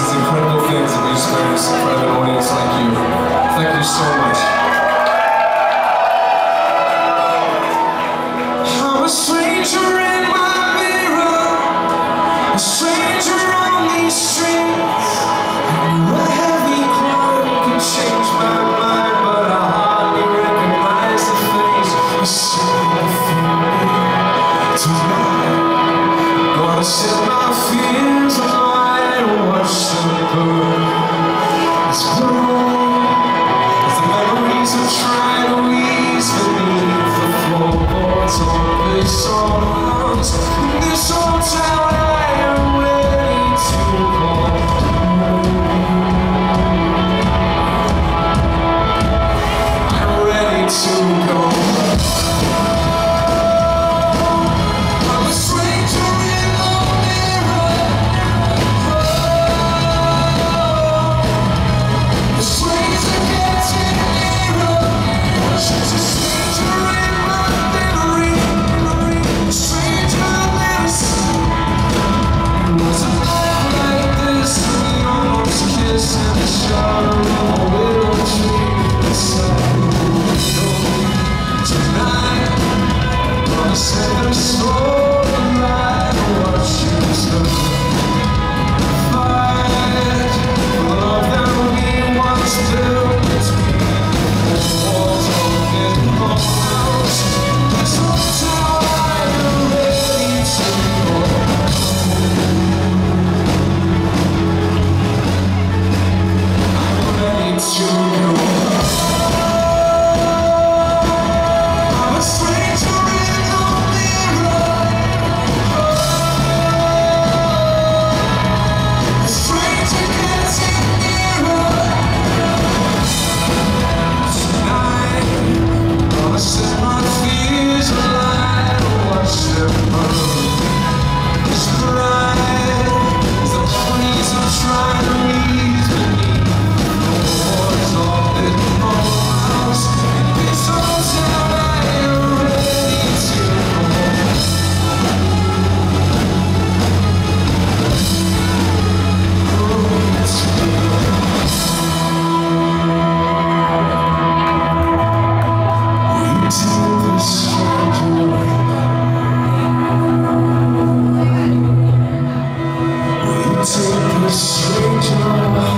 incredible in front of an audience like you. Thank you so much. I'm a stranger in my mirror, a stranger on these streets. A heavy crime can change my mind, but I hardly recognize the face you see. Tonight, gonna sit sorrow a strange love.